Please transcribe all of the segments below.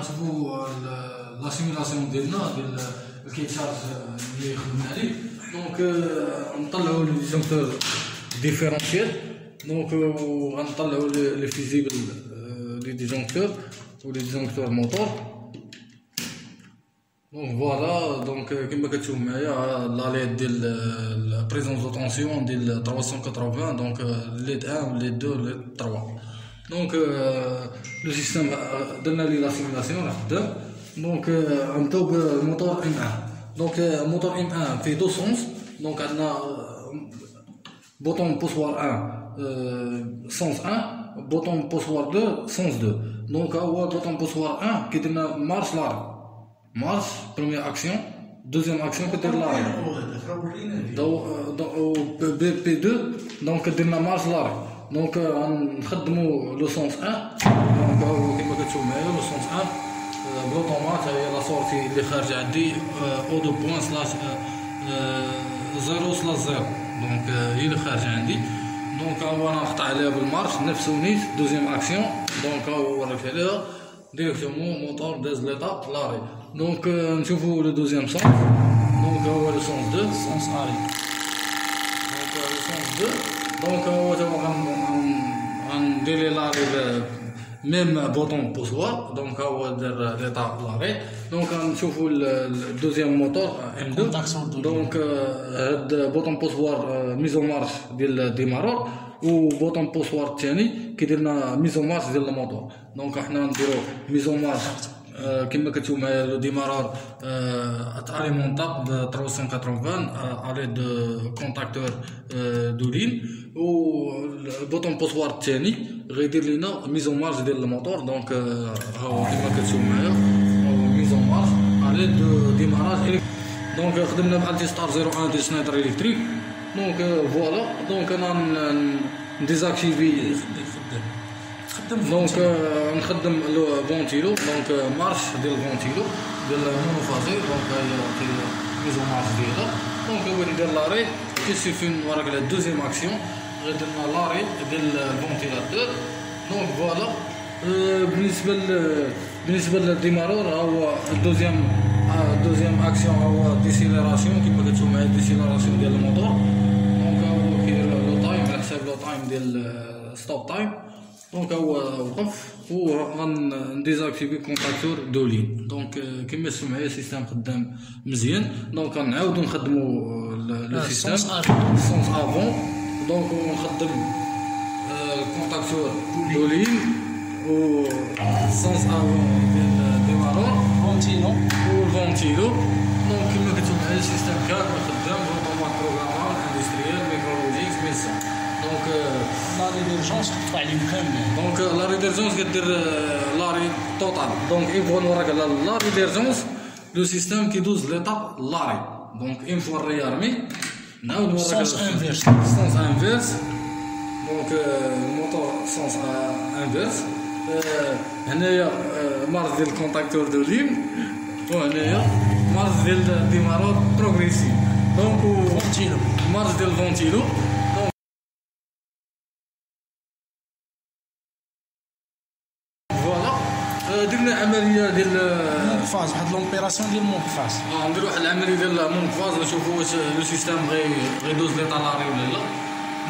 نشوفوا la simulation ديالنا ديال ال cahier des charges اللي خدمنا عليه. donc نطلعوا les disjoncteurs différentiels donc غنطلعوا les fusibles les disjoncteurs و les disjoncteurs moteur donc voilà donc كيما كتشوف معايا la LED ديال ال présence de tension ديال 380 donc LED 1 LED 2 LED 3 donc le système درنا لي la simulation راه خدام donc غنبداو بال moteur M 1 donc moteur M 1 فيه deux sens donc عندنا bouton poussoir 1 sens 1 bouton poussoir 2 sens 2 donc هو bouton poussoir 1 كيدير لنا marche l'arrêt marche première action deuxième action كدير l'arrêt de de بي بي 2 دونك دونك غنخدمو لو سونس 1 دونك هو كيما كتشوف معايا لو سونس 1 بلوطومات هي لا سورتي اللي خارجه عندي أو دو بوان سلاش زيرو سلاش زيرو دونك هي اللي خارجه عندي دونك هو أنا نقطع عليها بالمارش نفس ونيت دوزيام اكسيون دونك هو وريك عليها ديريكتومون موتور داز ليطاب لاري دونك نشوفو لو دوزيام سونس donc هو le sens 2 sens arrière donc le sens 2 donc هو تما غندير لي l'arrêt même bouton poussoir donc هو دار l'état l'arrêt donc نشوفو ال deuxième moteur M 2 donc هاد bouton poussoir mise en marche ديال démarreur و bouton poussoir الثاني كيدير لنا mise en marche ديال ال moteur donc حنا نديرو mise en marche كما كتشوف معايا le démarreur est alimenté ب 380 على du contacteur de ligne و ال bouton poussoir الثاني غيدير لينا mise en marche ديال ال moteur donc ها هو كما كتشوف معايا هو mise en marche على du démarrage donc خدمنا ب Altistart 01 ديال Schneider Electric donc voilà donc أنا ن désactivé تخدم donc نخدم le ventilo donc marche ديال ال ventilo ديال ال monophasé donc هي mise en marche ديالها donc هو يدير l'arrêt كيسيفي نوريك على deuxième action غيدير لنا l'arrêt ديال ال ventilateur donc voilà بالنسبة ل بالنسبة لل démarreur هو ال deuxième ال deuxième action هو décélération كيما كتشوف معايا décélération ديال الموتور donc هو كيدير le time على حساب le time ديال stop time donc هو وقف و غن désactivé contacteur de ligne donc كما معايا ال système خدام مزيان donc غنعاودو نخدمو le système sens avant donc نخدم ال contacteur de ligne و sens avant ديال démarreur ventilo و ال ventilo donc كما معايا ال système كامل donc l'arrêt d'urgence تقطع عليهم كاملين donc l'arrêt d'urgence كدير l'arrêt total donc une fois نوريك على l'arrêt d'urgence le système كيدوز l'étape l'arrêt donc une fois réarmé نعاود نوريك sens inverse sens inverse donc ال moteur sens inverse هنايا marche ديال ال contacteur de ligne وهنايا marche ديال démarreur progressif donc ventilo marche ديال ال ventilo درنا عمليه ديال manque phase واحد l'opération ديال manque phase آه نديرو واحد العملية ديال manque phase نشوفو واش le système غي غيدوز l'état arrêt ولا لا.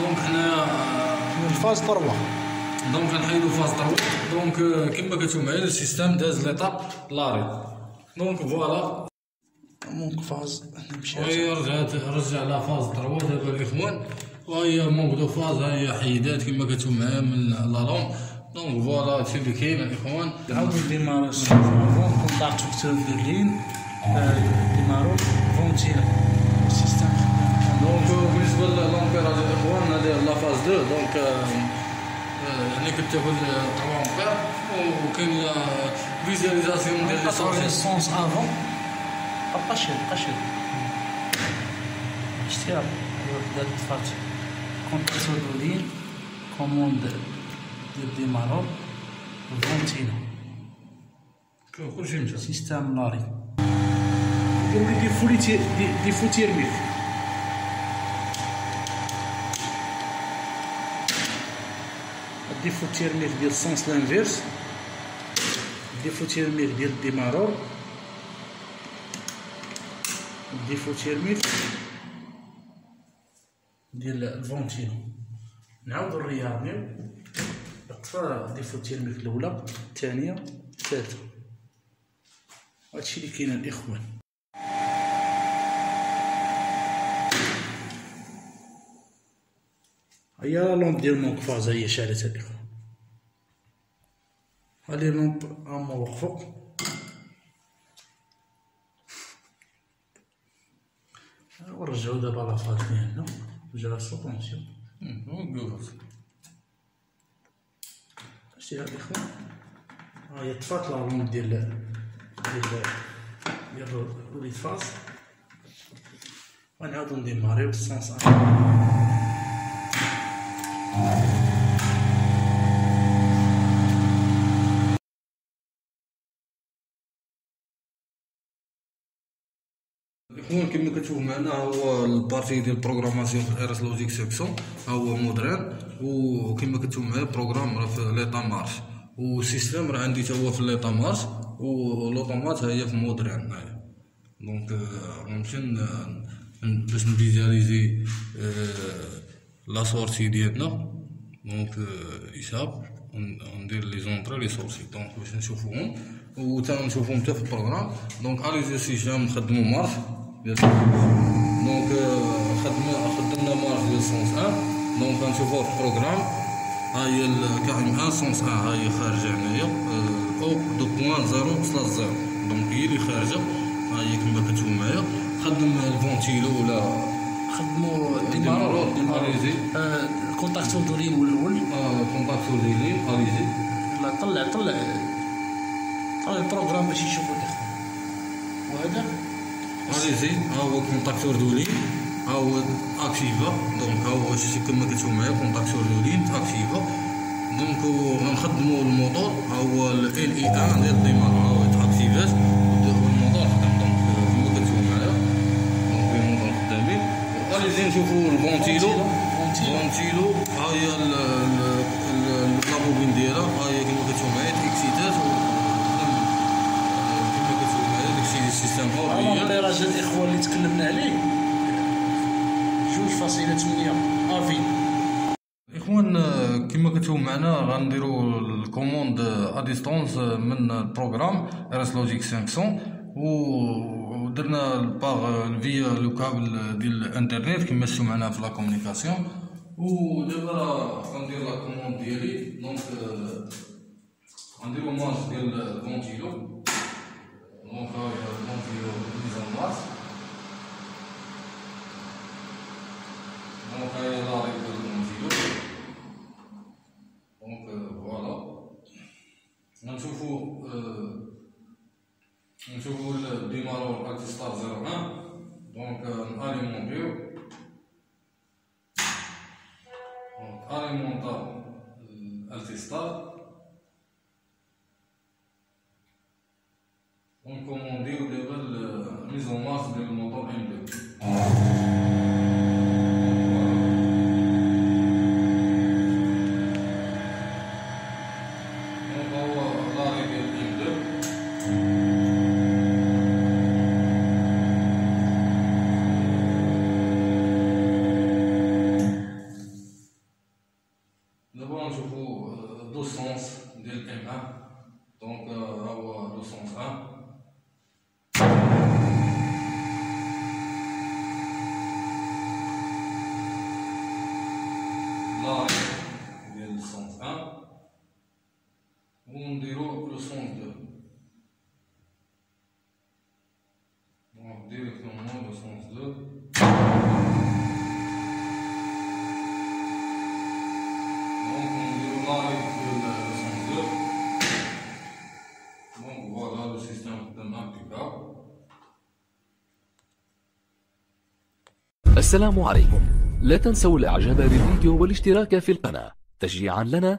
donc حنايا من ال phase 3 donc غنحيدو phase 3 donc كما كتشوف معايا le système داز l'état d'arrêt donc voilà manque phase وهي رجعت رجع la phase 3 دابا الإخوان. وهي manque de phase هي حيدات كما كتشوف معايا من لا لون donc voilà هادشي اللي كاين الاخوان نعاودو démarreur فون contacteur de ligne démarreur ventilo السيستم دونك بالنسبة للامبيراج الاخوان هذه لا فاز 2 دونك يعني كتاخذ 3 امبير وكاين فيزواليزاسيون ديال لي سورسي سونس افون بقى شير بقى شير اشتراك بدات تفات كونتاكتور دولين كوموند ديال ديمارو فونتينو كلشي مشى. سيستم لاري ديروا لي دي فولي دي, دي فوتيرميك دي فوتيرميك ديال السونس لانفيرس. ديفو تيرميك ديال الديمارور ديفو تيرميك ديال الفونتينو نعاودو نرياضيو طفى défaut thermique الأولى الثانية الثالثة. هادشي اللي كاين الاخوان هيا lampe ديال phase هي شعلت الإخوان. هادي lampe هما وقفو ونرجعو دابا la phase ديالنا رجع السوطونسيون وقف شتي هاد الاخوان ها هي طفات لا لومب ديال ديال ديال وليد فاز ونعاودو نديماريو بالسونس الاخوان كما كتشوف معنا هو البارتي ديال البروغراماسيون في الايرس لوجيك سيكسيون ها هو مودرن وكما كتشوف معايا بروغرام راه في ليطا مارش والسيستم راه عندي تا هو في ليطا مارش ولوطومات هي في مودرن هنايا دونك آه، نمشي ن- ن- باش نفيزياليزي آه، لا سورتي ديالنا دونك حساب ون- وندير لي زونطري لي سورسي دونك باش نشوفوهم و تا نشوفوهم حتى في البروغرام دونك الي زيرسيسيون نخدمو مارش دونك خدمنا خدمنا مارش ديال سونس 1 دونك غنشوفوه في البروغرام ها هي الكائن 1 سونس 1 ها هي خارجه هنايا أو دو بوان زيرو سلاش زيرو دونك هي اللي خارجه ها هي كما كتشوفوا معايا خدم الفونتيلو ولا خدمو ديمارور ديمارور ديماريزي الكونتاكتور دورين الأول كونتاكتور ديالي اليزي لا طلع طلع طلع البروغرام باش يشوفوا وهذا اليزي ها هو كونتاكتور دولين ها هو اكتيفا دونك ها هو شتي كما كتشوفوا معايا كونتاكتور دولين اكتيفا دونك غنخدموا الموتور ها هو ال اي 1 ديال الديمار ها هو تاكتيفات والموتور خدام دونك كما كتشوفوا معايا دونك الموتور خدامين اليزي نشوفوا الفونتيلو فونتيلو. فونتيلو ها هي ال- ال- ال- لابوبين ديالها ها هي كما كتشوفوا معايا تيكسيتات وخدم كما كتشوفوا معايا داكشي السيستم هما هوريال الطيراج الاخوان اللي تكلمنا عليه. جوج فاصلة ثمانية. افي إخوان كما كتشوفوا معنا غنديروا الكوموند ا ديستونس من البروغرام ارس لوجيك 500 و- ودرنا الباغ via le câble ديال الانترنت كما شفتوا معنا في la communication ودابا غندير la commande ديالي. donc غنديروا marche ديال ال ventilo donc ها هي ال ventilo mise en marche donc هاي لا ريغل ديال ال ventilo donc voilà غنشوفو نشوفو الديمارور اكتستار 01 دونك ناليمونتيو دونك اليمونتا التستار ونكومونديو دابا plus ou moins, c'est ونديرو le sens 2 donc directement le 2 Donc on déroulera le sens 2. Donc voilà le système de impeccable. السلام عليكم لا تنسوا الاعجاب بالفيديو والاشتراك في القناة تشجيعا لنا